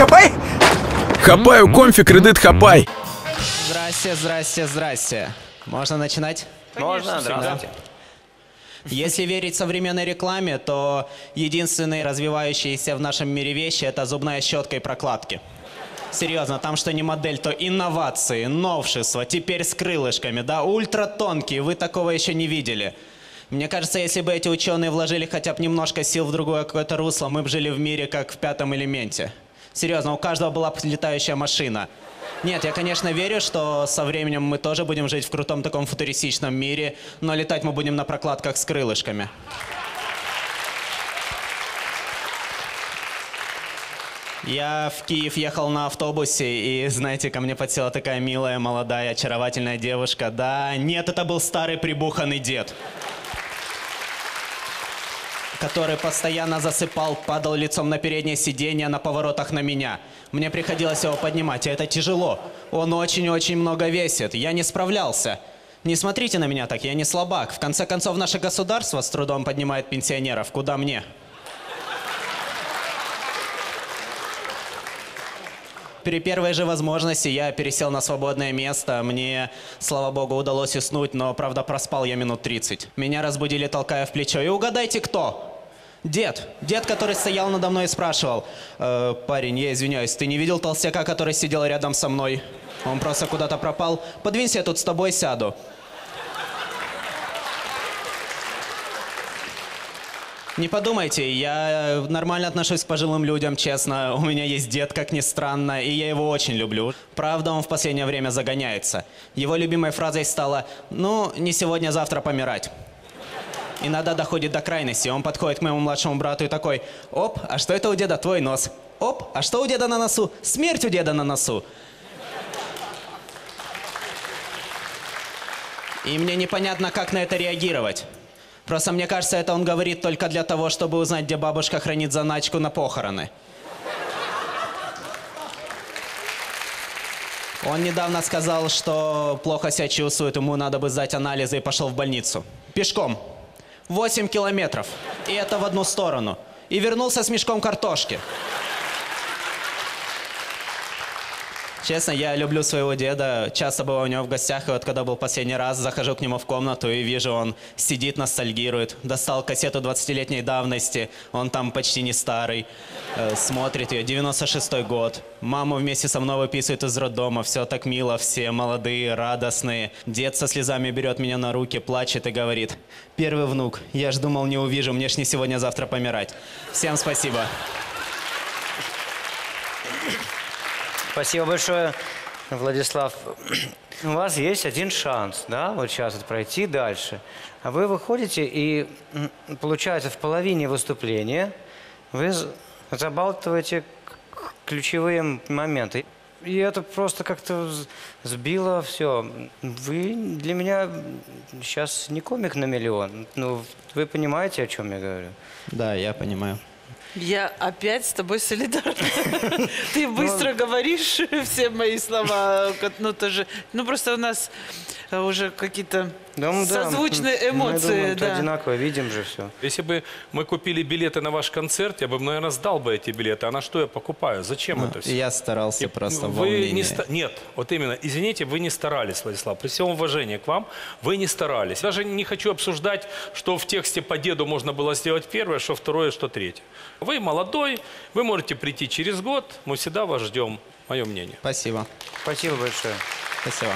хапай! Хапаю конфі, кредит хапай. Здрасте, здрасте, здрасте. Можно начинать? Можно, здравствуйте. Если верить современной рекламе, то единственные развивающиеся в нашем мире вещи это зубная щетка и прокладки. Серьезно, там что не модель, то инновации, новшества, теперь с крылышками, да, ультратонкие, вы такого еще не видели. Мне кажется, если бы эти ученые вложили хотя бы немножко сил в другое какое-то русло, мы бы жили в мире как в пятом элементе. Серьезно, у каждого была бы летающая машина. Нет, я, конечно, верю, что со временем мы тоже будем жить в крутом таком футуристичном мире, но летать мы будем на прокладках с крылышками. Я в Киев ехал на автобусе, и, знаете, ко мне подсела такая милая, молодая, очаровательная девушка. Да, нет, это был старый прибуханный дед который постоянно засыпал, падал лицом на переднее сиденье на поворотах на меня. Мне приходилось его поднимать, и это тяжело. Он очень-очень много весит, я не справлялся. Не смотрите на меня так, я не слабак. В конце концов, наше государство с трудом поднимает пенсионеров. Куда мне? При первой же возможности я пересел на свободное место. Мне, слава богу, удалось уснуть, но, правда, проспал я минут 30. Меня разбудили, толкая в плечо. И угадайте, кто? Дед. Дед, который стоял надо мной и спрашивал. «Э, парень, я извиняюсь, ты не видел толстяка, который сидел рядом со мной? Он просто куда-то пропал. Подвинься, я тут с тобой сяду. Не подумайте, я нормально отношусь к пожилым людям, честно. У меня есть дед, как ни странно, и я его очень люблю. Правда, он в последнее время загоняется. Его любимой фразой стало «Ну, не сегодня, завтра помирать». Иногда доходит до крайности. Он подходит к моему младшему брату и такой «Оп, а что это у деда? Твой нос». «Оп, а что у деда на носу? Смерть у деда на носу». И мне непонятно, как на это реагировать. Просто мне кажется, это он говорит только для того, чтобы узнать, где бабушка хранит заначку на похороны. Он недавно сказал, что плохо себя чувствует, ему надо бы сдать анализы и пошел в больницу. Пешком. 8 километров. И это в одну сторону. И вернулся с мешком картошки. Честно, я люблю своего деда. Часто бываю у него в гостях, и вот когда был последний раз, захожу к нему в комнату и вижу, он сидит, ностальгирует. Достал кассету 20-летней давности, он там почти не старый. Э, смотрит ее, 96-й год. Маму вместе со мной выписывает из роддома, все так мило, все молодые, радостные. Дед со слезами берет меня на руки, плачет и говорит, первый внук, я ж думал не увижу, мне ж не сегодня, а помирать. Всем спасибо. Спасибо большое, Владислав. У вас есть один шанс, да, вот сейчас вот пройти дальше. А вы выходите и, получается, в половине выступления вы забалтываете ключевые моменты. И это просто как-то сбило все. Вы для меня сейчас не комик на миллион. Ну, вы понимаете, о чем я говорю? Да, я понимаю. Я опять с тобой солидарна. Ты быстро говоришь все мои слова. Ну, тоже, ну просто у нас э, уже какие-то Да, ну да, созвучные мы- мы, эмоции. думаю, да. одинаково видим же все. Если бы мы купили билеты на ваш концерт, я бы, наверное, сдал бы эти билеты. А на что я покупаю? Зачем это все? Я старался И просто вы волнении. не ста- Нет, вот именно, извините, вы не старались, Владислав. При всем уважении к вам, вы не старались. Даже не хочу обсуждать, что в тексте по деду можно было сделать первое, что второе, что третье. Вы молодой, вы можете прийти через год, мы всегда вас ждем, мое мнение. Спасибо. Спасибо большое. Спасибо.